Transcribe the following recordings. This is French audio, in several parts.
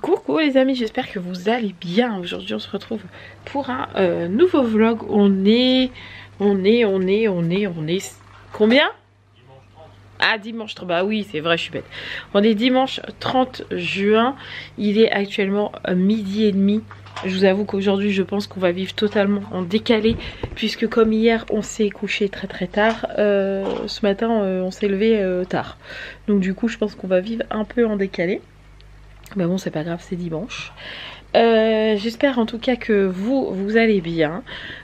Coucou les amis, j'espère que vous allez bien. Aujourd'hui on se retrouve pour un euh, nouveau vlog. On est, on est, on est, on est, on est... Combien? Ah dimanche 30, bah oui c'est vrai je suis bête. On est dimanche 30 juin. Il est actuellement euh, midi et demi. Je vous avoue qu'aujourd'hui je pense qu'on va vivre totalement en décalé Puisque comme hier on s'est couché très très tard euh, Ce matin on s'est levé tard. Donc du coup je pense qu'on va vivre un peu en décalé mais bon c'est pas grave c'est dimanche euh, J'espère en tout cas que vous, vous allez bien.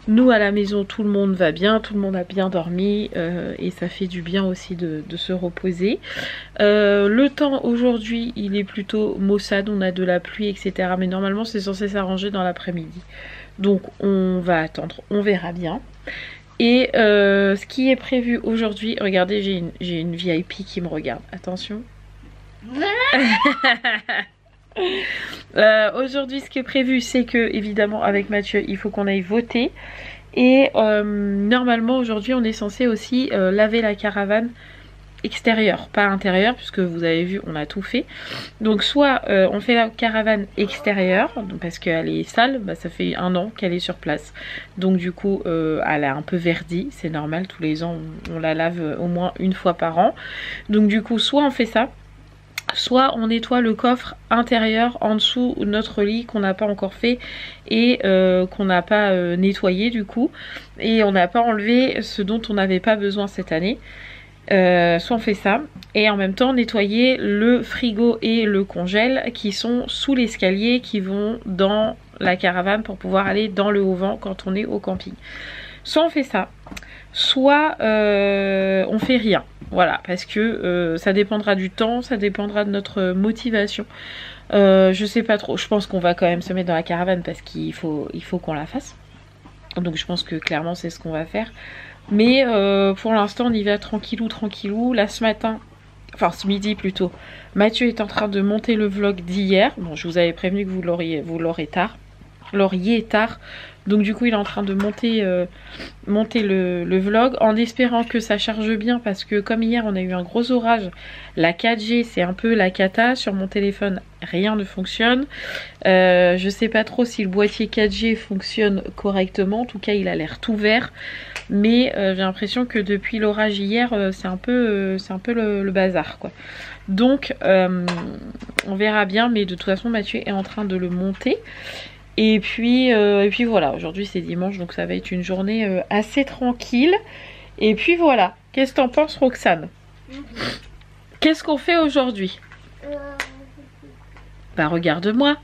Nous à la maison tout le monde va bien, tout le monde a bien dormi euh, et ça fait du bien aussi de, se reposer. Euh, le temps aujourd'hui il est plutôt maussade, on a de la pluie etc. Mais normalement c'est censé s'arranger dans l'après-midi. Donc on va attendre, on verra bien. Et ce qui est prévu aujourd'hui, regardez j'ai une, une VIP qui me regarde, attention. Euh, aujourd'hui ce qui est prévu c'est que évidemment avec Mathieu il faut qu'on aille voter. Et euh, normalement aujourd'hui on est censé aussi euh, laver la caravane extérieure, pas intérieure puisque vous avez vu on a tout fait. Donc soit on fait la caravane extérieure parce qu'elle est sale bah, ça fait un an qu'elle est sur place. Donc du coup elle a un peu verdi c'est normal tous les ans on la lave au moins une fois par an. Donc du coup soit on fait ça soit on nettoie le coffre intérieur en dessous de notre lit qu'on n'a pas encore fait et euh, qu'on n'a pas euh, nettoyé du coup. Et on n'a pas enlevé ce dont on n'avait pas besoin cette année. Euh, soit on fait ça. Et en même temps nettoyer le frigo et le congèle qui sont sous l'escalier qui vont dans la caravane pour pouvoir aller dans le haut vent quand on est au camping. Soit on fait ça. Soit on fait rien voilà, parce que euh, ça dépendra du temps, ça dépendra de notre motivation. Euh, je sais pas trop, je pense qu'on va quand même se mettre dans la caravane parce qu'il faut, qu'on la fasse. Donc je pense que clairement c'est ce qu'on va faire. Mais euh, pour l'instant on y va tranquillou, tranquillou. Là ce matin, enfin ce midi plutôt, Mathieu est en train de monter le vlog d'hier. Bon je vous avais prévenu que vous l'auriez tard. L'auriez tard. Donc du coup il est en train de monter, euh, le, vlog en espérant que ça charge bien parce que comme hier on a eu un gros orage, la 4G c'est un peu la cata, sur mon téléphone rien ne fonctionne. Euh, je sais pas trop si le boîtier 4G fonctionne correctement, en tout cas il a l'air tout vert. Mais euh, j'ai l'impression que depuis l'orage hier c'est un peu, c'est un peu le, le, bazar quoi. Donc on verra bien mais de toute façon Mathieu est en train de le monter. Et puis, euh, et puis voilà, aujourd'hui c'est dimanche, donc ça va être une journée euh, assez tranquille. Et puis voilà, qu'est-ce que t'en penses Roxane? Qu'est-ce qu'on fait aujourd'hui? Bah regarde-moi.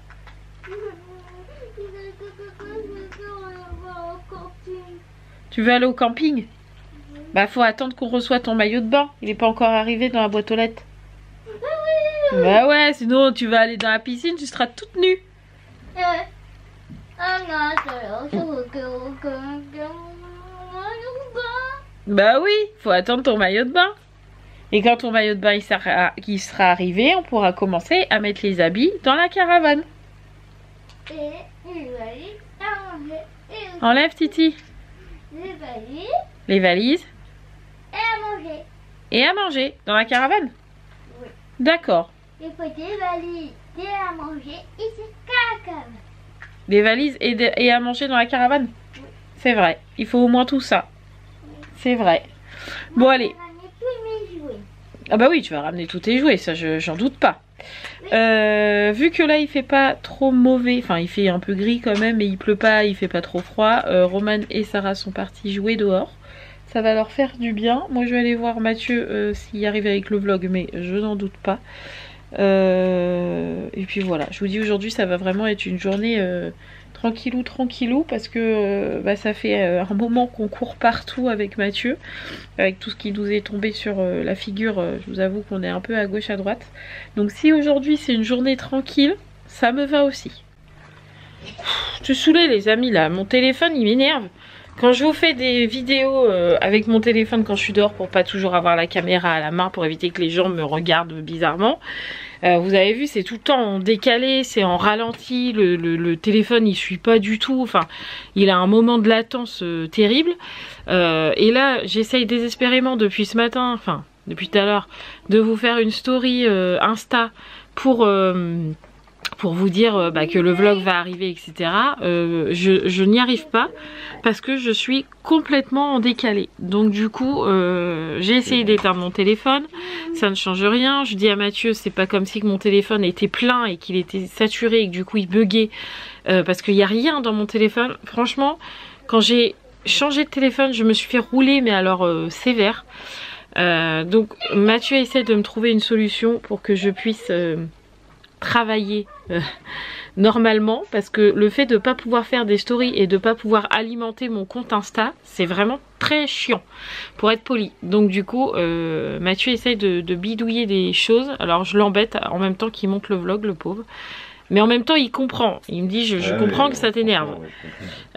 Tu veux aller au camping? Bah faut attendre qu'on reçoive ton maillot de bain. Il n'est pas encore arrivé dans la boîte aux lettres. Bah ouais, sinon tu vas aller dans la piscine, tu seras toute nue. Bah oui, faut attendre ton maillot de bain. Et quand ton maillot de bain il sera, sera arrivé, on pourra commencer à mettre les habits dans la caravane. Enlève Titi. Les valises. Les valises. Et à manger. Et à manger dans la caravane Oui. D'accord. Il faut des valises, et à manger et c'est caca. Des valises et, à manger dans la caravane C'est vrai. Il faut au moins tout ça. C'est vrai. bon, allez. Ah bah oui, tu vas ramener tous tes jouets, ça j'en doute pas. Euh, vu que là il fait pas trop mauvais, enfin il fait un peu gris quand même, mais il pleut pas, il fait pas trop froid. Euh, Roman et Sarah sont partis jouer dehors. Ça va leur faire du bien. Moi je vais aller voir Mathieu euh, s'il arrive avec le vlog, mais je n'en doute pas. Euh, et puis voilà, je vous dis aujourd'hui ça va vraiment être une journée euh, tranquillou tranquillou parce que euh, bah, ça fait un moment qu'on court partout avec Mathieu avec tout ce qui nous est tombé sur la figure je vous avoue qu'on est un peu à gauche à droite. Donc si aujourd'hui c'est une journée tranquille ça me va aussi. Je suis saoulée les amis là. Mon téléphone il m'énerve. Quand je vous fais des vidéos avec mon téléphone quand je suis dehors pour pas toujours avoir la caméra à la main pour éviter que les gens me regardent bizarrement euh, vous avez vu, c'est tout le temps en décalé, c'est en ralenti, le, téléphone il suit pas du tout, enfin il a un moment de latence euh, terrible. Euh, et là, j'essaye désespérément depuis ce matin, enfin depuis tout à l'heure, de vous faire une story Insta pour pour vous dire euh, bah, que le vlog va arriver, etc. Euh, je, n'y arrive pas parce que je suis complètement en décalé. Donc du coup, euh, j'ai essayé d'éteindre mon téléphone, ça ne change rien. Je dis à Mathieu, c'est pas comme si mon téléphone était plein et qu'il était saturé et que du coup il buguait parce qu'il n'y a rien dans mon téléphone. Franchement, quand j'ai changé de téléphone, je me suis fait rouler, mais alors sévère. donc Mathieu essaie de me trouver une solution pour que je puisse travailler euh, normalement parce que le fait de ne pas pouvoir faire des stories et de ne pas pouvoir alimenter mon compte Insta c'est vraiment très chiant pour être poli. Donc du coup euh, Mathieu essaye de, bidouiller des choses. Alors je l'embête en même temps qu'il monte le vlog le pauvre. Mais en même temps il comprend. Il me dit je, comprends que ça t'énerve.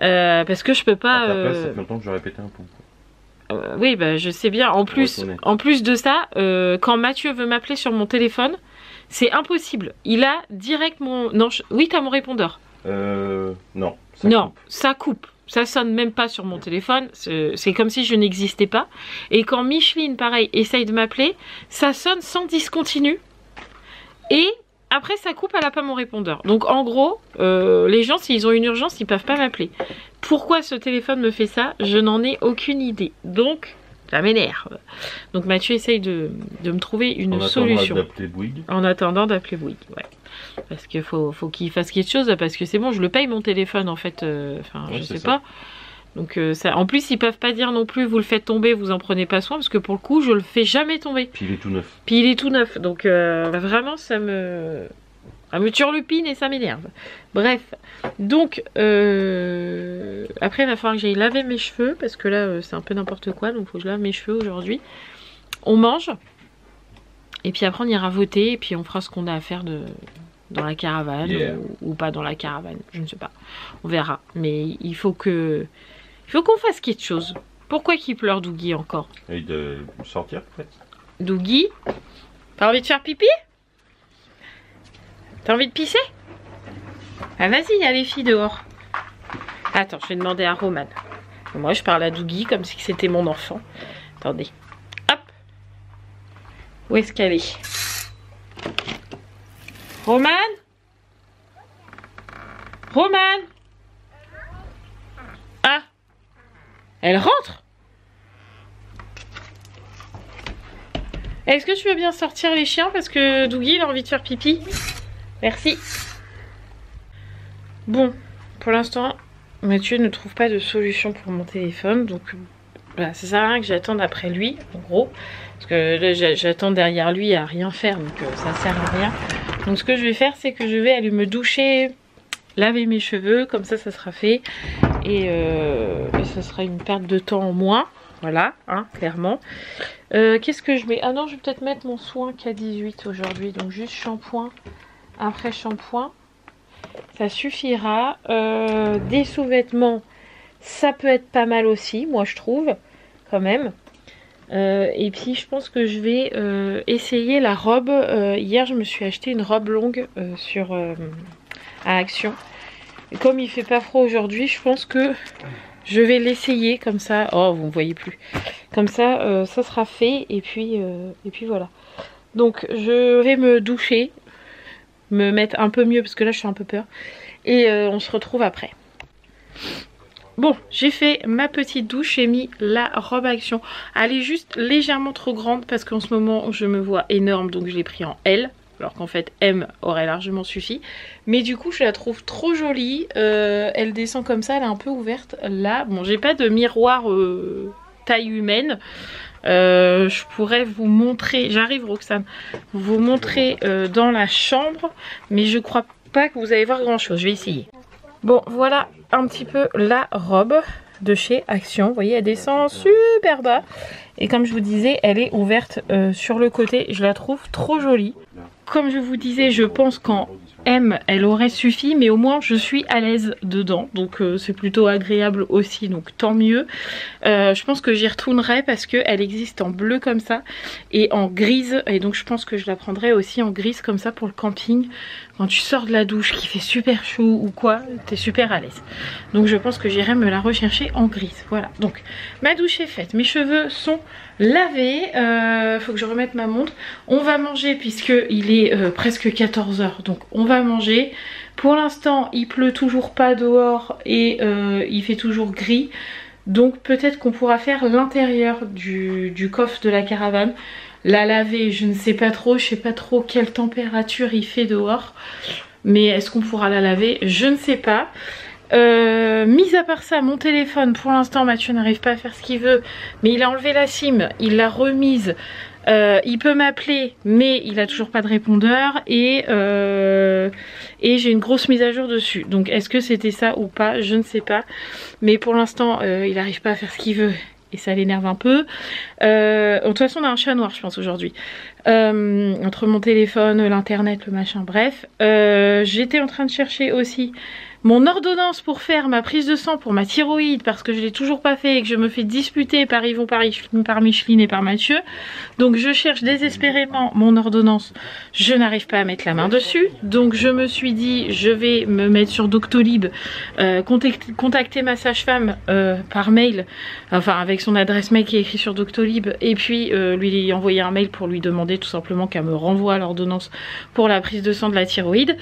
euh, parce que je peux pas ça que j'aurais pété un pont oui, bah, je sais bien. En plus, en plus de ça, quand Mathieu veut m'appeler sur mon téléphone, c'est impossible. Il a direct mon... Non, oui, t'as mon répondeur. Euh... Non. Ça non, coupe. ça coupe. Ça sonne même pas sur mon téléphone. C'est comme si je n'existais pas. Et quand Micheline, pareil, essaye de m'appeler, ça sonne sans discontinu. Et après, ça coupe, elle n'a pas mon répondeur. Donc en gros, euh, les gens, s'ils ont une urgence, ils peuvent pas m'appeler. Pourquoi ce téléphone me fait ça? Je n'en ai aucune idée. Donc, ça m'énerve. Donc Mathieu essaye de, me trouver une solution. En attendant d'appeler Bouygues, ouais. Parce qu'il faut, faut qu'il fasse quelque chose, parce que c'est bon, je le paye mon téléphone en fait, euh, enfin je sais pas. Donc euh, ça, en plus ils peuvent pas dire non plus vous le faites tomber, vous en prenez pas soin, parce que pour le coup je le fais jamais tomber. Puis il est tout neuf. Puis il est tout neuf, donc euh, vraiment ça me... Ça me turlupine et ça m'énerve. Bref, donc euh, après il va falloir que j'aille laver mes cheveux parce que là euh, c'est un peu n'importe quoi donc il faut que je lave mes cheveux aujourd'hui. On mange et puis après on ira voter et puis on fera ce qu'on a à faire de, dans la caravane ou, pas dans la caravane, je ne sais pas. On verra. Mais il faut que il faut qu'on fasse quelque chose. Pourquoi qu'il pleure Dougie encore? Et de sortir en fait. Dougie, t'as envie de faire pipi? T'as envie de pisser? Ah vas-y, il y les filles dehors. Attends, je vais demander à Roman. Moi, je parle à Dougie comme si c'était mon enfant. Attendez. Hop. Où est-ce qu'elle est, Roman? Roman? Ah Elle rentre Est-ce que tu veux bien sortir les chiens parce que Dougie a envie de faire pipi? Merci. Bon, pour l'instant, Mathieu ne trouve pas de solution pour mon téléphone. Donc, voilà, ça sert à rien que j'attende après lui, en gros. Parce que j'attends derrière lui à rien faire, donc euh, ça sert à rien. Donc, ce que je vais faire, c'est que je vais aller me doucher, laver mes cheveux. Comme ça, ça sera fait. Et, euh, ça sera une perte de temps en moins. Voilà, hein, clairement. Euh, qu'est-ce que je mets? Ah non, je vais peut-être mettre mon soin K18 aujourd'hui. Donc, juste shampoing après shampoing. Ça suffira. Euh, des sous-vêtements, ça peut être pas mal aussi, moi je trouve, quand même. Euh, et puis je pense que je vais euh, essayer la robe. hier je me suis acheté une robe longue sur à Action. Comme il fait pas froid aujourd'hui, je pense que je vais l'essayer comme ça. Oh, vous ne voyez plus. Comme ça, ça sera fait. Et puis, et puis voilà. Donc je vais me doucher me mettre un peu mieux parce que là je suis un peu peur. Et euh, on se retrouve après. Bon, j'ai fait ma petite douche, j'ai mis la robe action. Elle est juste légèrement trop grande parce qu'en ce moment je me vois énorme donc je l'ai pris en L. Alors qu'en fait M aurait largement suffi. Mais du coup je la trouve trop jolie. Euh, elle descend comme ça, elle est un peu ouverte là. Bon j'ai pas de miroir euh, taille humaine. Euh, je pourrais vous montrer, j'arrive Roxane, vous montrer euh, dans la chambre, mais je crois pas que vous allez voir grand chose, je vais essayer. Bon voilà un petit peu la robe de chez Action, vous voyez elle descend super bas et comme je vous disais elle est ouverte euh, sur le côté, je la trouve trop jolie. Comme je vous disais je pense qu'en M, elle aurait suffi, mais au moins je suis à l'aise dedans. Donc euh, c'est plutôt agréable aussi, donc tant mieux. Euh, je pense que j'y retournerai parce qu'elle existe en bleu comme ça et en grise. Et donc je pense que je la prendrai aussi en grise comme ça pour le camping. Quand tu sors de la douche qui fait super chaud ou quoi, t'es super à l'aise. Donc je pense que j'irai me la rechercher en grise. Voilà, donc ma douche est faite. Mes cheveux sont lavés. Euh, faut que je remette ma montre. On va manger puisque il est presque 14h. Donc on va manger. Pour l'instant, il pleut toujours pas dehors et euh, il fait toujours gris. Donc peut-être qu'on pourra faire l'intérieur du, coffre de la caravane. La laver, je ne sais pas trop. Je sais pas trop quelle température il fait dehors. Mais est-ce qu'on pourra la laver? Je ne sais pas. Euh, mis à part ça, mon téléphone, pour l'instant, Mathieu n'arrive pas à faire ce qu'il veut, mais il a enlevé la SIM, il l'a remise. Euh, il peut m'appeler, mais il a toujours pas de répondeur et, euh, et j'ai une grosse mise à jour dessus. Donc, est-ce que c'était ça ou pas Je ne sais pas. Mais pour l'instant, euh, il n'arrive pas à faire ce qu'il veut et ça l'énerve un peu. Euh, de toute façon, on a un chat noir, je pense, aujourd'hui. Entre mon téléphone, l'internet, le machin, bref. J'étais en train de chercher aussi mon ordonnance pour faire ma prise de sang pour ma thyroïde parce que je l'ai toujours pas fait et que je me fais disputer par Yvon, par, Micheline et par Mathieu. Donc je cherche désespérément mon ordonnance. Je n'arrive pas à mettre la main dessus. Donc je me suis dit je vais me mettre sur Doctolib, euh, contacter, ma sage-femme euh, par mail, enfin avec son adresse mail qui est écrit sur Doctolib et puis euh, lui envoyer un mail pour lui demander tout simplement qu'elle me renvoie l'ordonnance pour la prise de sang de la thyroïde.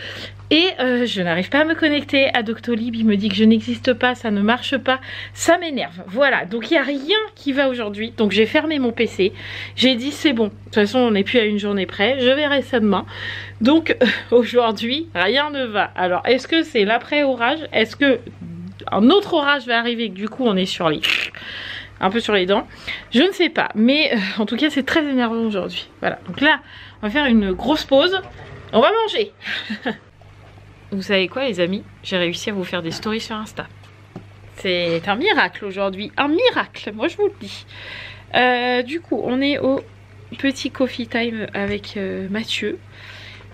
Et euh, je n'arrive pas à me connecter à Doctolib, il me dit que je n'existe pas, ça ne marche pas, ça m'énerve. Voilà, donc il n'y a rien qui va aujourd'hui. Donc j'ai fermé mon PC, j'ai dit c'est bon, de toute façon on n'est plus à une journée près, je verrai ça demain. Donc aujourd'hui, rien ne va. Alors est-ce que c'est l'après-orage Est-ce que un autre orage va arriver? Du coup on est sur les... un peu sur les dents. Je ne sais pas, mais euh, en tout cas c'est très énervant aujourd'hui. Voilà, donc là on va faire une grosse pause, on va manger Vous savez quoi les amis J'ai réussi à vous faire des stories sur Insta. C'est un miracle aujourd'hui, un miracle, moi je vous le dis. Euh, du coup, on est au petit coffee time avec euh, Mathieu.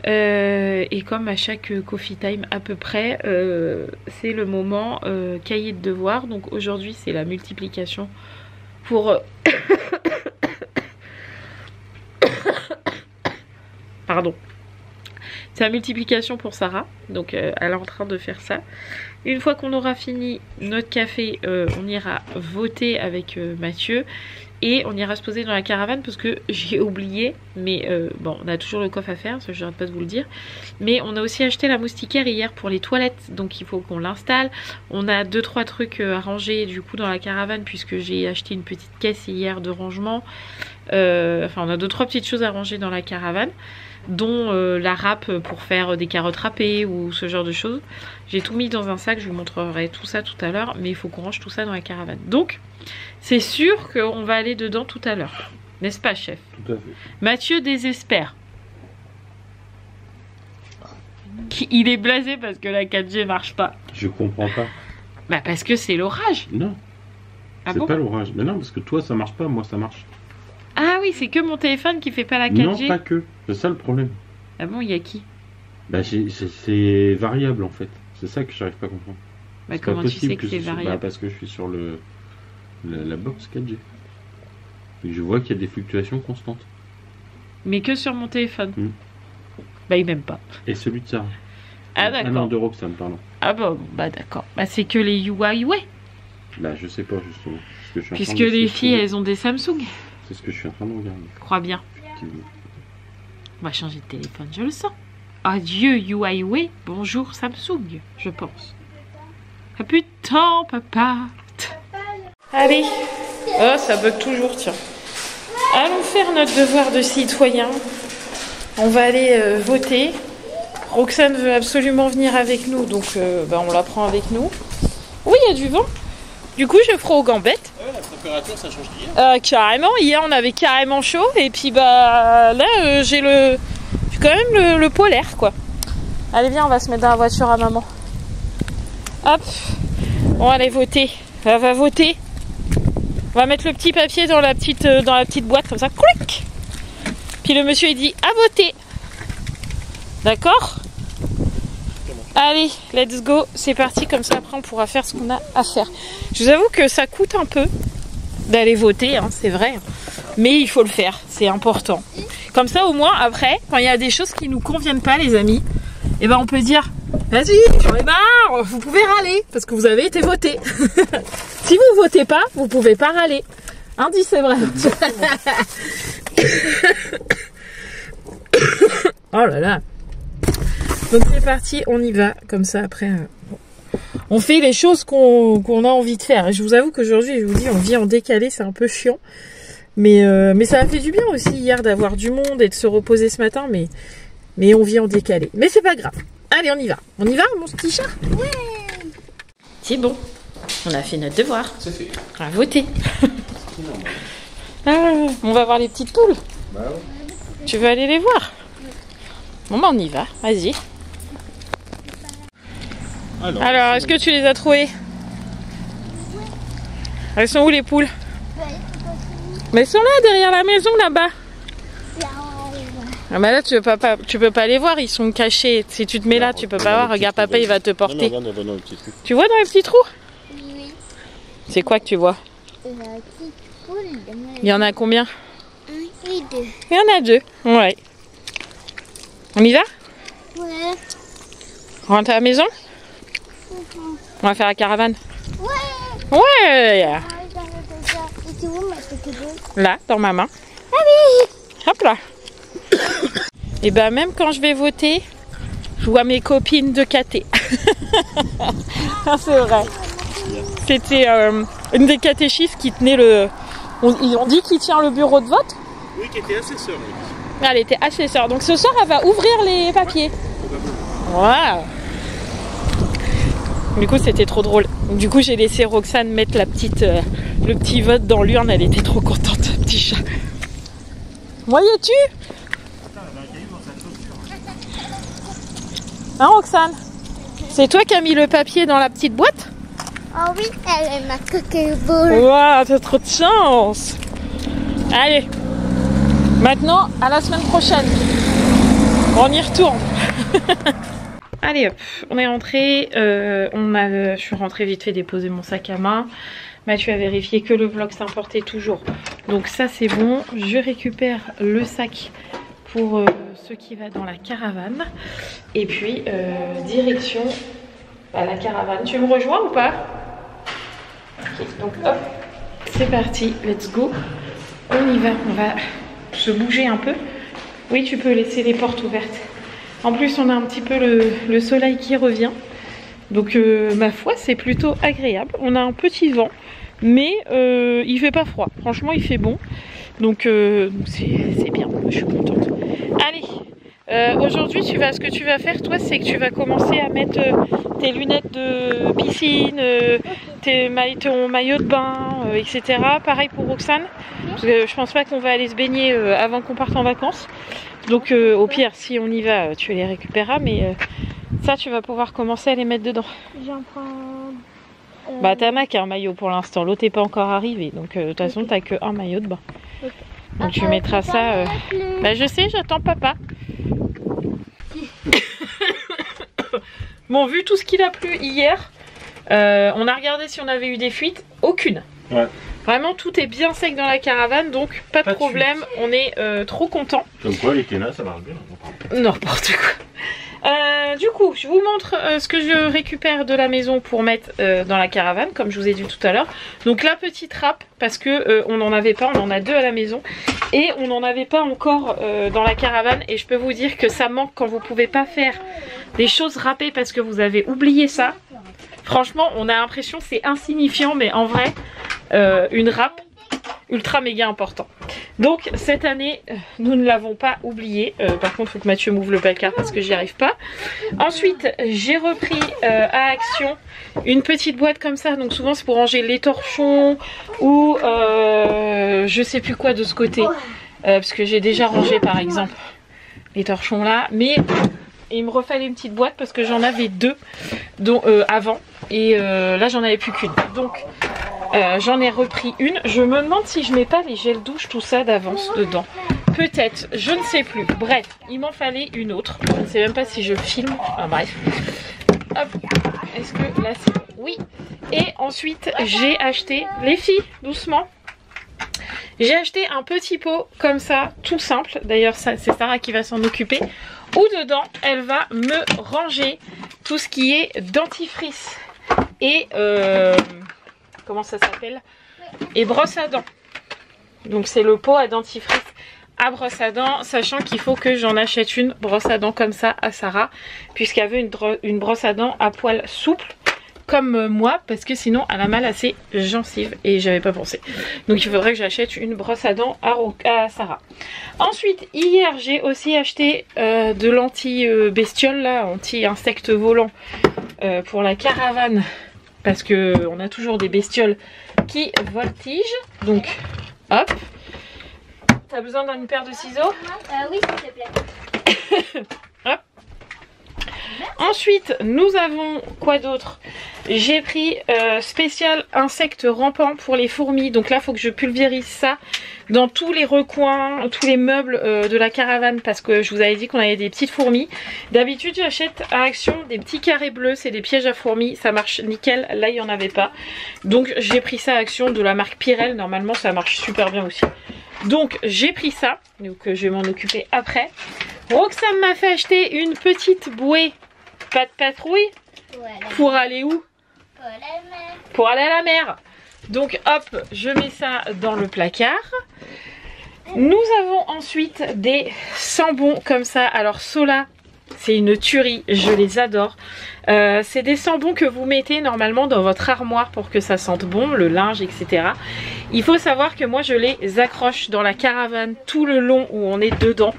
Euh, et comme à chaque coffee time à peu près, euh, c'est le moment euh, cahier de devoir. Donc aujourd'hui, c'est la multiplication pour... Pardon. C'est la multiplication pour Sarah. Donc euh, elle est en train de faire ça. Une fois qu'on aura fini notre café, euh, on ira voter avec euh, Mathieu. Et on ira se poser dans la caravane parce que j'ai oublié. Mais bon, on a toujours le coffre à faire, ça je n'arrête pas de vous le dire. Mais on a aussi acheté la moustiquaire hier pour les toilettes. Donc il faut qu'on l'installe. On a deux trois trucs à ranger du coup dans la caravane puisque j'ai acheté une petite caisse hier de rangement. Enfin on a deux trois petites choses à ranger dans la caravane dont euh, la râpe pour faire des carottes râpées ou ce genre de choses. J'ai tout mis dans un sac, je vous montrerai tout ça tout à l'heure, mais il faut qu'on range tout ça dans la caravane. Donc, c'est sûr qu'on va aller dedans tout à l'heure. N'est-ce pas, chef? Tout à fait. Mathieu désespère. Il est blasé parce que la 4G marche pas. Je comprends pas. Bah parce que c'est l'orage. Non, Ah c'est bon? pas l'orage. Mais non, parce que toi ça marche pas, moi ça marche. Ah oui, c'est que mon téléphone qui fait pas la 4G. Non, pas que. C'est ça le problème. Ah bon, il y a qui? Bah, c'est- c'est variable en fait. C'est ça que j'arrive pas à comprendre. Bah pas comment tu sais que c'est ce soit- variable? bah, Parce que je suis sur le la, la box 4G. Et je vois qu'il y a des fluctuations constantes. Mais que sur mon téléphone. Hmm. Bah il m'aime pas. Et celui de Sarah. Ah Ah non, d'accord. de Roxane, pardon. Ah bon, bah d'accord. Bah c'est que les UI, ouais. Là, je sais pas justement. Je suis Puisque les filles, elles ont des Samsung. C'est ce que je suis en train de regarder. Crois bien. On va changer de téléphone, je le sens. Adieu Huawei, bonjour Samsung, je pense. Ah putain, papa. Allez. Oh, ça bug toujours, tiens. Allons faire notre devoir de citoyen. On va aller euh, voter. Roxane veut absolument venir avec nous, donc euh, bah, on la prend avec nous. Oui, il y a du vent. Du coup, je ferai aux gambettes. la température ça change d'hier. Euh, carrément, hier on avait carrément chaud et puis bah là euh, j'ai le j'ai quand même le, le polaire quoi. Allez viens on va se mettre dans la voiture à maman. Hop, on va aller voter. On va voter. On va mettre le petit papier dans la petite euh, dans la petite boîte comme ça. Clic. Puis le monsieur il dit à voter. D'accord? Allez, let's go, c'est parti, comme ça après on pourra faire ce qu'on a à faire. Je vous avoue que ça coûte un peu, d'aller voter, hein, c'est vrai. Mais il faut le faire, c'est important. Comme ça, au moins, après, quand il y a des choses qui nous conviennent pas, les amis, eh ben on peut dire Vas-y, j'en ai marre, vous pouvez râler, parce que vous avez été voté. si vous votez pas, vous pouvez pas râler. Hein, dis, c'est vrai. oh là là. Donc c'est parti, on y va. Comme ça après, euh, on fait les choses qu'on a envie de faire. Et je vous avoue qu'aujourd'hui, je vous dis, on vit en décalé, c'est un peu chiant. Mais, euh, mais ça a fait du bien aussi hier d'avoir du monde et de se reposer ce matin. Mais, mais on vit en décalé. Mais c'est pas grave. Allez, on y va. On y va, mon petit chat Ouais C'est bon. On a fait notre devoir. C'est fait. On a voté. Ah, on va voir les petites poules. Bah ouais. Tu veux aller les voir? Bon, bah on y va. Vas-y. Alors, Alors, est-ce que tu les as trouvées Elles sont où les poules Mais elles sont là, derrière la maison, là-bas. Ah bah là, tu peux pas, pas- tu peux pas les voir, ils sont cachés. Si tu te mets là, tu peux pas voir. Regarde, papa, il va te Non, non, porter. regarde, regarde dans le petit truc. Tu vois dans les petits trous Oui, C'est quoi que tu vois la petite poule. Il y en a combien Un et deux. Il y en a deux. Ouais. On y va Ouais. Rentre à la maison On va faire la caravane. Ouais. Ouais Ah, Là, dans ma main. Hop là. Et ben même quand je vais voter, je vois mes copines de KT. Ah, c'est vrai. C'était euh, une des catéchistes qui tenait le. On, ils ont dit qui tient le bureau de vote. Oui, qui était assesseur. oui. Elle était assesseure. Donc ce soir, elle va ouvrir les papiers. Waouh Du coup, c'était trop drôle. Du coup, j'ai laissé Roxane mettre la petite, euh, le petit vote dans l'urne. Elle était trop contente, petit chat. Voyais-tu? Hein, Roxane? C'est toi qui as mis le papier dans la petite boîte? Oh oui, elle est ma coquille. Waouh, t'as trop de chance Allez Maintenant, à la semaine prochaine. On y retourne. Allez hop, on est rentré. euh, on je suis rentrée vite fait déposer mon sac à main. Mathieu a vérifié que le vlog s'importait toujours. Donc ça c'est bon. Je récupère le sac pour euh, ce qui va dans la caravane. Et puis euh, direction à la caravane. Tu me rejoins ou pas? Ok, donc hop, c'est parti, let's go. On y va, on va se bouger un peu. Oui, tu peux laisser les portes ouvertes. En plus, on a un petit peu le, le soleil qui revient. Donc, euh, ma foi, c'est plutôt agréable. On a un petit vent, mais euh, il fait pas froid. Franchement, il fait bon. Donc, euh, c'est bien. Je suis contente. Allez, euh, aujourd'hui, tu vas, ce que tu vas faire, toi, c'est que tu vas commencer à mettre tes lunettes de piscine, tes ton maillot de bain, etc. Pareil pour Roxane. Parce que je pense pas qu'on va aller se baigner avant qu'on parte en vacances. Donc euh, au pire, si on y va, euh, tu les récupéreras. Mais euh, ça, tu vas pouvoir commencer à les mettre dedans. J'en prends. euh, Bah t'en as qu'un maillot pour l'instant. L'autre n'est pas encore arrivé. Donc euh, de toute façon, t'as que un maillot de bain. Donc tu mettras tu ça... euh, le- Bah je sais, j'attends papa. bon, vu tout ce qu'il a plu hier, euh, on a regardé si on avait eu des fuites. Aucune. Ouais. Vraiment, tout est bien sec dans la caravane, donc pas de Pas de problème. On est euh, trop content. Comme quoi, les ténas, ça marche bien. N'importe quoi. Euh, du coup, je vous montre euh, ce que je récupère de la maison pour mettre euh, dans la caravane, comme je vous ai dit tout à l'heure. Donc la petite râpe, parce que euh, on n'en avait pas, on en a deux à la maison, et on n'en avait pas encore euh, dans la caravane. Et je peux vous dire que ça manque quand vous pouvez pas faire des choses râpées parce que vous avez oublié ça. Franchement, on a l'impression que c'est insignifiant, mais en vrai, euh, une râpe ultra méga important. Donc cette année, euh, nous ne l'avons pas oublié. Euh, par contre, il faut que Mathieu m'ouvre le placard parce que j'y arrive pas. Ensuite, j'ai repris à Action une petite boîte comme ça. Donc souvent, c'est pour ranger les torchons ou je sais plus quoi de ce côté. Parce que j'ai déjà rangé par exemple les torchons là. Mais il me refallait une petite boîte parce que j'en avais deux dont, avant. Et là, j'en avais plus qu'une. Donc euh, j'en ai repris une. Je me demande si je mets pas les gels douche, tout ça d'avance dedans. Peut-être, je ne sais plus. Bref, il m'en fallait une autre. Je ne sais même pas si je filme. Enfin, bref. Hop. Est-ce que là c'est Oui. Et ensuite, j'ai acheté, les filles, doucement. J'ai acheté un petit pot comme ça, tout simple. D'ailleurs, c'est Sarah qui va s'en occuper. Où dedans, elle va me ranger tout ce qui est dentifrice et euh, comment ça s'appelle Et brosse à dents. Donc c'est le pot à dentifrice à brosse à dents, sachant qu'il faut que j'en achète une brosse à dents comme ça à Sarah, puisqu'elle veut une, brosse à dents à poil souple, comme euh, moi, parce que sinon elle a mal à ses gencives, et j'avais pas pensé. Donc il faudrait que j'achète une brosse à dents à, Sarah. Ensuite, hier j'ai aussi acheté euh, de l'anti-bestiole, là, anti-insectes volants, euh, pour la caravane, parce que on a toujours des bestioles qui voltigent, donc hop. T'as besoin d'une paire de ciseaux? Euh, oui, s'il te plaît. Ensuite, nous avons quoi d'autre? J'ai pris euh, spécial insectes rampants pour les fourmis. Donc là, il faut que je pulvérise ça dans tous les recoins, tous les meubles euh, de la caravane parce que je vous avais dit qu'on avait des petites fourmis. D'habitude, j'achète à Action des petits carrés bleus, c'est des pièges à fourmis, ça marche nickel. Là, il n'y en avait pas. Donc j'ai pris ça à Action de la marque Pirel. Normalement, ça marche super bien aussi. Donc j'ai pris ça, donc euh, je vais m'en occuper après. Roxane m'a fait acheter une petite bouée pas de patrouille Voilà. pour aller où mais... Pour aller à la mer. Donc hop, je mets ça dans le placard. Nous avons ensuite des sambons comme ça. Alors Sola, c'est une tuerie, je les adore. Euh, c'est des sambons que vous mettez normalement dans votre armoire pour que ça sente bon, le linge, etc. Il faut savoir que moi je les accroche dans la caravane tout le long où on est dedans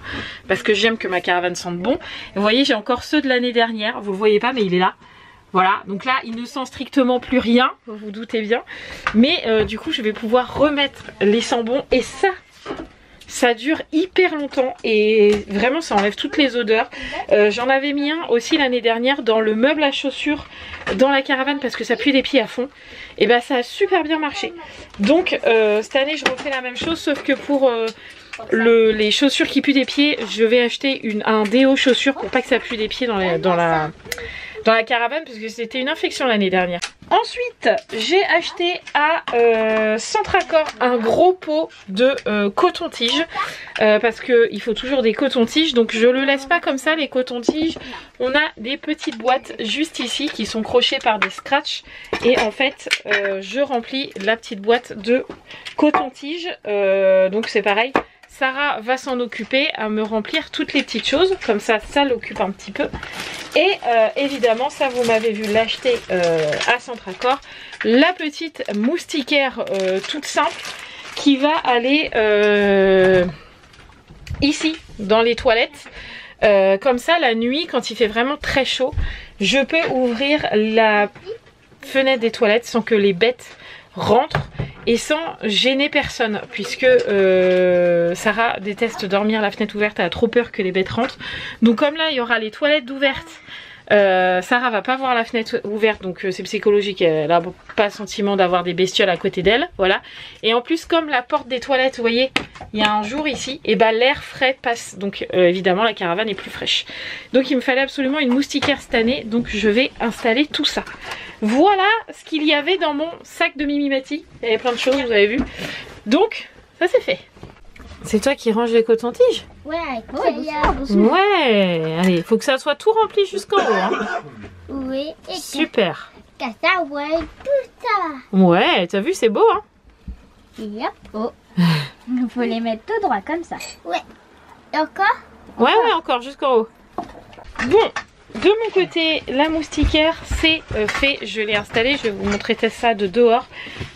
parce que j'aime que ma caravane sente bon. Vous voyez, j'ai encore ceux de l'année dernière, vous le voyez pas mais il est là. Voilà, donc là il ne sent strictement plus rien, vous vous doutez bien. Mais euh, du coup je vais pouvoir remettre les sambons et ça, ça dure hyper longtemps et vraiment ça enlève toutes les odeurs. Euh, J'en avais mis un aussi l'année dernière dans le meuble à chaussures dans la caravane parce que ça pue des pieds à fond. Et bah ça a super bien marché. Donc euh, cette année je refais la même chose sauf que pour euh, le, les chaussures qui puent des pieds, je vais acheter un déo chaussures pour pas que ça pue des pieds dans la caravane parce que c'était une infection l'année dernière. Ensuite, j'ai acheté à euh, Centracor un gros pot de euh, coton-tige euh, parce que il faut toujours des cotons-tiges donc je le laisse pas comme ça les cotons-tiges. On a des petites boîtes juste ici qui sont crochées par des scratchs et en fait euh, je remplis la petite boîte de coton-tige donc c'est pareil. Sarah va s'en occuper à me remplir toutes les petites choses comme ça ça l'occupe un petit peu et euh, évidemment, ça vous m'avez vu l'acheter euh, à Centracor, la petite moustiquaire euh, toute simple qui va aller ici dans les toilettes. Comme ça, la nuit, quand il fait vraiment très chaud, je peux ouvrir la fenêtre des toilettes sans que les bêtes rentrent et sans gêner personne puisque euh, Sarah déteste dormir la fenêtre ouverte, elle a trop peur que les bêtes rentrent. Donc comme là il y aura les toilettes ouvertes, euh, Sarah va pas voir la fenêtre ouverte donc euh, c'est psychologique, elle a pas sentiment d'avoir des bestioles à côté d'elle, voilà. Et en plus comme la porte des toilettes, vous voyez, il y a un jour ici, et bah l'air frais passe donc évidemment la caravane est plus fraîche. Donc il me fallait absolument une moustiquaire cette année donc je vais installer tout ça. Voilà ce qu'il y avait dans mon sac de Mimimati. Il y avait plein de choses, vous avez vu. Donc, ça c'est fait. C'est toi qui ranges les cotons-tiges Ouais, avec Oh, ouais, doucement, doucement. Ouais Allez, faut que ça soit tout rempli jusqu'en haut. hein. Oui, et Super. que ça, ouais, tout ça. Ouais, t'as vu, c'est beau, hein hop, oh. Il faut les mettre tout droit comme ça. Ouais. Et encore Ouais, ouais, encore jusqu'en haut. Bon, de mon côté, la moustiquaire, c'est euh, fait. Je l'ai installée. Je vais vous montrer ça de dehors.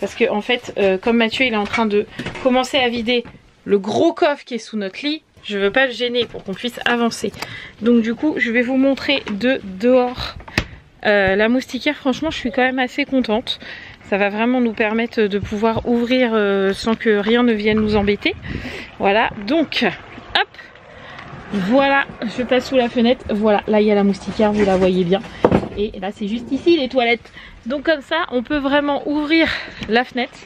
Parce que, en fait, euh, comme Mathieu, il est en train de commencer à vider le gros coffre qui est sous notre lit. Je veux pas le gêner pour qu'on puisse avancer. Donc, du coup, je vais vous montrer de dehors euh, la moustiquaire. Franchement, je suis quand même assez contente. Ça va vraiment nous permettre de pouvoir ouvrir sans que rien ne vienne nous embêter. Voilà. Donc, hop. Voilà, je passe sous la fenêtre. Voilà, là il y a la moustiquaire, vous la voyez bien. Et là c'est juste ici les toilettes. Donc comme ça, on peut vraiment ouvrir la fenêtre.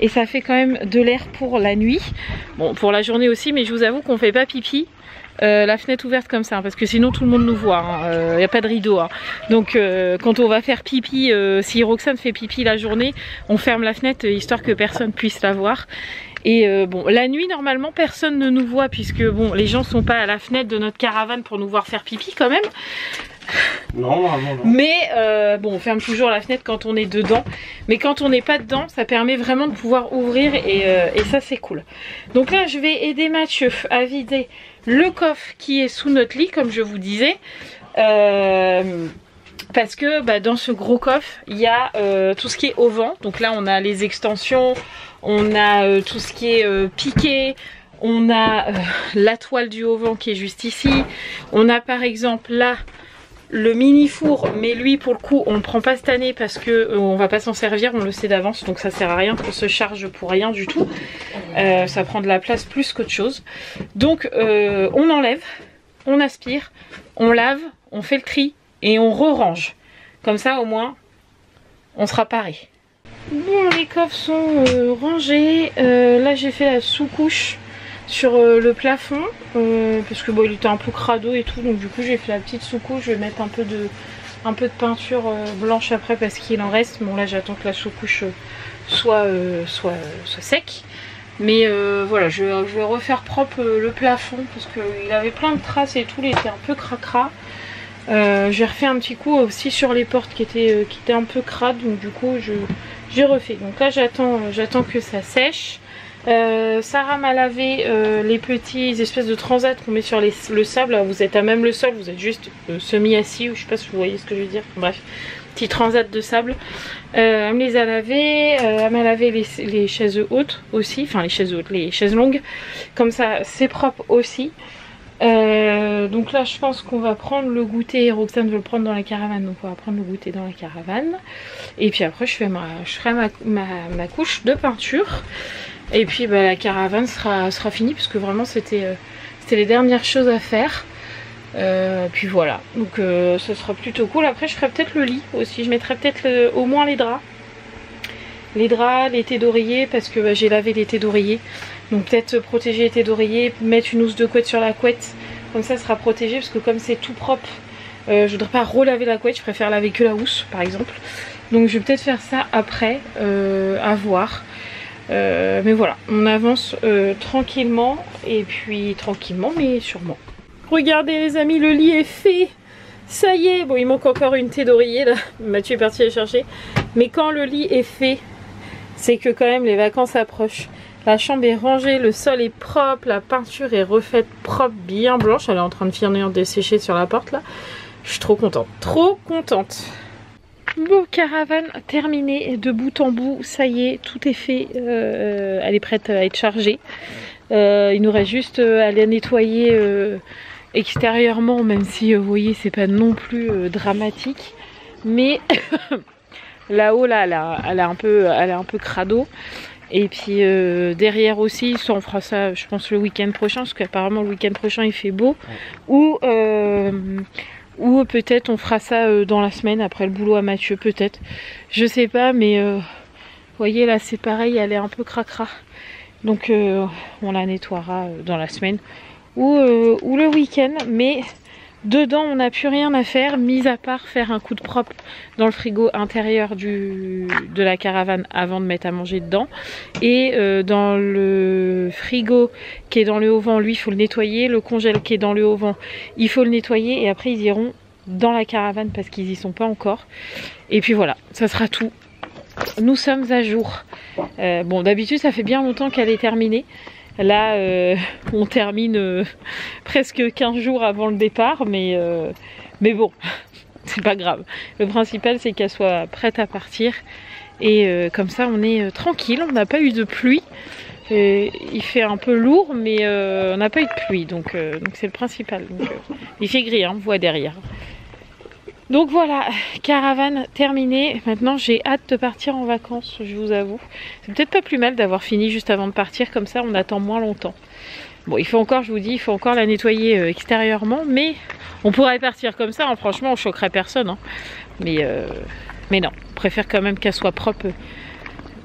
Et ça fait quand même de l'air pour la nuit. Bon, pour la journée aussi, mais je vous avoue qu'on fait pas pipi. euh, la fenêtre ouverte comme ça, hein, parce que sinon tout le monde nous voit, il n'y a pas de rideau. hein. Donc euh, quand on va faire pipi, euh, si Roxane fait pipi la journée, on ferme la fenêtre euh, histoire que personne puisse la voir. Et euh, bon, la nuit normalement personne ne nous voit puisque bon, les gens sont pas à la fenêtre de notre caravane pour nous voir faire pipi quand même. Non, vraiment non. Mais euh, bon, on ferme toujours la fenêtre quand on est dedans. Mais quand on n'est pas dedans, ça permet vraiment de pouvoir ouvrir et, euh, et ça c'est cool. Donc là, je vais aider Mathieu à vider le coffre qui est sous notre lit, comme je vous disais. Euh, parce que bah, dans ce gros coffre, il y a euh, tout ce qui est au vent. Donc là, on a les extensions, on a euh, tout ce qui est euh, piqué, on a euh, la toile du haut vent qui est juste ici. On a par exemple là le mini four, mais lui pour le coup on ne prend pas cette année parce que euh, on va pas s'en servir, on le sait d'avance, donc ça sert à rien qu'on se charge pour rien du tout. Ça prend de la place plus qu'autre chose. Donc on enlève, on aspire, on lave, on fait le tri et on re-range. Comme ça au moins on sera paré. Bon les coffres sont euh, rangés. Euh, là j'ai fait la sous-couche sur euh, le plafond parce que bon il était un peu crado et tout. Donc du coup j'ai fait la petite sous-couche. Je vais mettre un peu de un peu de peinture blanche après parce qu'il en reste. Bon là j'attends que la sous-couche soit, soit, soit sec. Mais voilà je, vais refaire propre le plafond parce qu'il avait plein de traces et tout. Il était un peu cracra. J'ai refait un petit coup aussi sur les portes qui étaient, qui étaient un peu crades. Donc du coup je j'ai refait donc là j'attends j'attends que ça sèche euh, Sarah m'a lavé euh, les petits espèces de transats qu'on met sur le sable. Vous êtes à même le sol, vous êtes juste euh, semi-assis, ou je sais pas si vous voyez ce que je veux dire. Bref, petits transats de sable. Elle me les a lavés. elle m'a lavé les chaises hautes aussi, enfin les chaises hautes, les chaises longues. Comme ça, c'est propre aussi. Euh, donc là, je pense qu'on va prendre le goûter. Roxane veut le prendre dans la caravane, donc on va prendre le goûter dans la caravane. Et puis après, je, ma, je ferai ma, ma, ma couche de peinture. Et puis bah, la caravane sera, sera finie parce que vraiment c'était euh, c'était les dernières choses à faire. Euh, puis voilà, donc ce sera plutôt cool. Après je ferai peut-être le lit aussi, je mettrai peut-être au moins les draps. Les draps, les thés d'oreiller parce que bah, j'ai lavé les thés d'oreiller. Donc peut-être protéger thés d'oreiller, mettre une housse de couette sur la couette. Comme ça, ça sera protégé parce que comme c'est tout propre, euh, je voudrais pas relaver la couette, je préfère laver que la housse par exemple. Donc je vais peut-être faire ça après, euh, à voir. Euh, mais voilà, on avance euh, tranquillement et puis tranquillement mais sûrement. Regardez les amis, le lit est fait. Ça y est, bon il manque encore une thé d'oreiller là, Mathieu est parti la chercher. Mais quand le lit est fait, c'est que quand même les vacances approchent. La chambre est rangée, le sol est propre, la peinture est refaite propre, bien blanche. Elle est en train de finir de sécher sur la porte là. Je suis trop contente, trop contente. Bon, caravane terminée de bout en bout, ça y est, tout est fait, euh, elle est prête à être chargée. Euh, il nous reste juste euh, à la nettoyer euh, extérieurement, même si euh, vous voyez, c'est pas non plus euh, dramatique. Mais là-haut, là, elle a, elle a un peu crado. Et puis euh, derrière aussi, soit on fera ça, je pense, le week-end prochain, parce qu'apparemment le week-end prochain il fait beau. Ou euh, ou peut-être on fera ça euh, dans la semaine après le boulot à Mathieu, peut-être. Je sais pas, mais vous voyez là c'est pareil, elle est un peu cracra. Donc on la nettoiera dans la semaine ou, ou le week-end. Mais dedans on n'a plus rien à faire, mis à part faire un coup de propre dans le frigo intérieur du, de la caravane avant de mettre à manger dedans. Et euh, dans le frigo qui est dans le haut vent, lui il faut le nettoyer. Le congèle qui est dans le haut vent, il faut le nettoyer et après ils iront dans la caravane parce qu'ils y sont pas encore. Et puis voilà, ça sera tout. Nous sommes à jour. Euh, bon, d'habitude, ça fait bien longtemps qu'elle est terminée. Là, euh, on termine euh, presque 15 jours avant le départ, mais, euh, bon, c'est pas grave. Le principal, c'est qu'elle soit prête à partir. Et comme ça, on est tranquille. On n'a pas eu de pluie. Il fait un peu lourd, mais on n'a pas eu de pluie, donc c'est le principal. Il fait gris, hein, on voit derrière. Donc voilà, caravane terminée. Maintenant, j'ai hâte de partir en vacances, je vous avoue. C'est peut-être pas plus mal d'avoir fini juste avant de partir, comme ça on attend moins longtemps. Bon, il faut encore, je vous dis, il faut encore la nettoyer euh, extérieurement, mais on pourrait partir comme ça, hein. franchement, on choquerait personne. hein. Mais, euh, mais non, on préfère quand même qu'elle soit propre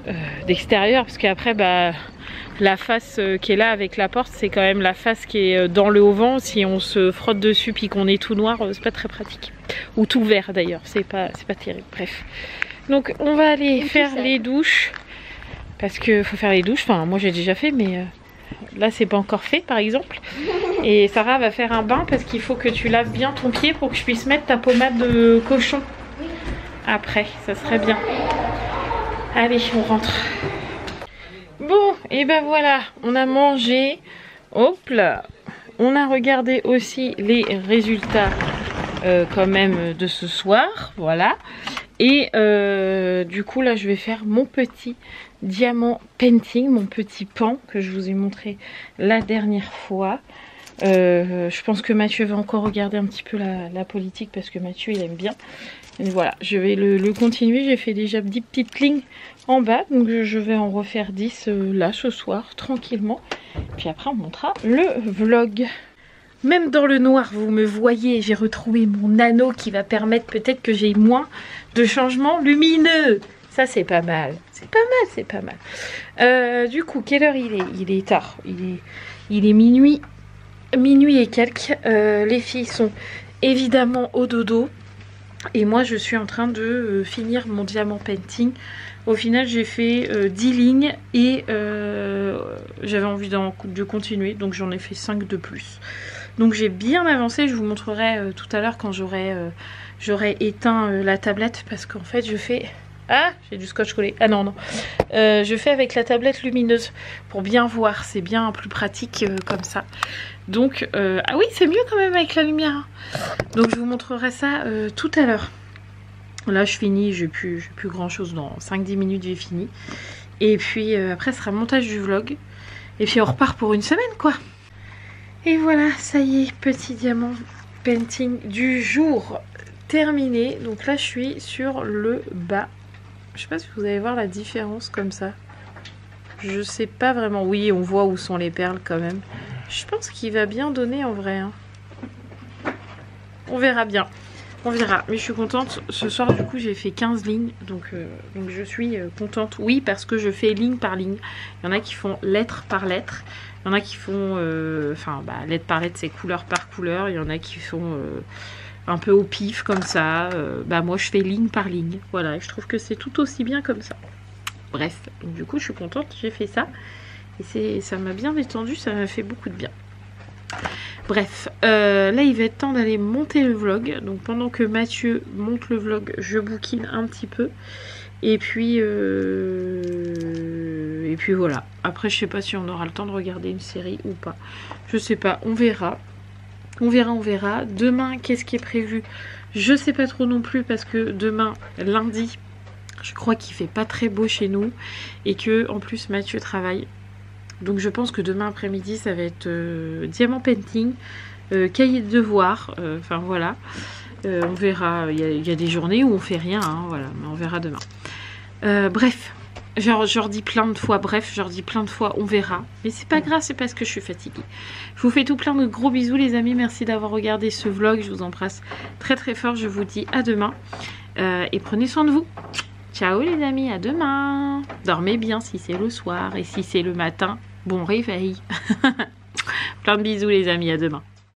euh, d'extérieur, parce qu'après, bah, la face qui est là avec la porte, c'est quand même la face qui est dans le haut vent. Si on se frotte dessus puis qu'on est tout noir, c'est pas très pratique. Ou tout vert d'ailleurs, c'est pas, c'est pas terrible. Bref. Donc on va aller faire les douches. Parce que faut faire les douches, enfin moi j'ai déjà fait, mais euh, là c'est pas encore fait par exemple. Et Sarah va faire un bain parce qu'il faut que tu laves bien ton pied pour que je puisse mettre ta pommade de cochon. Après, ça serait bien. Allez, on rentre. Bon, et ben voilà, on a mangé. Hop là. On a regardé aussi les résultats euh, quand même de ce soir. Voilà. Et euh, du coup là je vais faire mon petit diamant painting, mon petit pan que je vous ai montré la dernière fois. Euh, je pense que Mathieu va encore regarder un petit peu la, politique parce que Mathieu il aime bien. Et voilà, je vais le, continuer. J'ai fait déjà 10 petites lignes en bas. Donc je vais en refaire 10 euh, là ce soir, tranquillement. Puis après on montrera le vlog. Même dans le noir, vous me voyez, j'ai retrouvé mon anneau qui va permettre peut-être que j'ai moins de changements lumineux. Ça, c'est pas mal. C'est pas mal, c'est pas mal. Euh, du coup, quelle heure il est? Il est tard. Il est, il est minuit. Minuit et quelques. Euh, les filles sont évidemment au dodo. Et moi, je suis en train de euh, finir mon diamant painting. Au final, j'ai fait 10 lignes et j'avais envie de continuer. Donc, j'en ai fait 5 de plus. Donc j'ai bien avancé, je vous montrerai euh, tout à l'heure quand j'aurai euh, éteint euh, la tablette parce qu'en fait je fais... Ah, j'ai du scotch collé. Ah non, non. je fais avec la tablette lumineuse pour bien voir. C'est bien plus pratique comme ça. Donc, ah oui, c'est mieux quand même avec la lumière. Donc, je vous montrerai ça tout à l'heure. Là, je finis. J'ai plus, plus grand chose. Dans 5-10 minutes, j'ai fini. Et puis, après, ce sera montage du vlog. Et puis, on repart pour une semaine, quoi. Et voilà, ça y est, petit diamant painting du jour terminé. Donc là, je suis sur le bas. Je sais pas si vous allez voir la différence comme ça. Je sais pas vraiment. Oui, on voit où sont les perles quand même. Je pense qu'il va bien donner en vrai. Hein. On verra bien. On verra. Mais je suis contente. Ce soir, du coup, j'ai fait 15 lignes. Donc, euh, donc je suis euh, contente. Oui, parce que je fais ligne par ligne. Il y en a qui font lettre par lettre. Il y en a qui font, euh, enfin, bah, lettre par lettre, c'est couleur par couleur. Il y en a qui font euh, un peu au pif, comme ça. Euh, bah, moi, je fais ligne par ligne. Voilà, je trouve que c'est tout aussi bien comme ça. Bref, du coup, je suis contente, j'ai fait ça. Et ça m'a bien détendu, ça m'a fait beaucoup de bien. Bref, là il va être temps d'aller monter le vlog. Donc pendant que Mathieu monte le vlog, je bouquine un petit peu. Et puis, et puis voilà. Après, je sais pas si on aura le temps de regarder une série ou pas. Je sais pas, on verra. On verra, on verra. Demain, qu'est-ce qui est prévu? Je sais pas trop non plus parce que demain, lundi, je crois qu'il fait pas très beau chez nous. Et que, en plus, Mathieu travaille. Donc je pense que demain après-midi, ça va être euh, diamant painting, euh, cahier de devoirs, enfin voilà. on verra, il y, a des journées où on fait rien, hein, voilà, mais on verra demain. Euh, bref, je, je redis plein de fois, bref, je redis plein de fois, on verra. Mais c'est pas grave, c'est parce que je suis fatiguée. Je vous fais tout plein de gros bisous les amis, merci d'avoir regardé ce vlog, je vous embrasse très très fort, je vous dis à demain. Euh, et prenez soin de vous. Ciao les amis, à demain. Dormez bien si c'est le soir et si c'est le matin, bon réveil. plein de bisous les amis, à demain.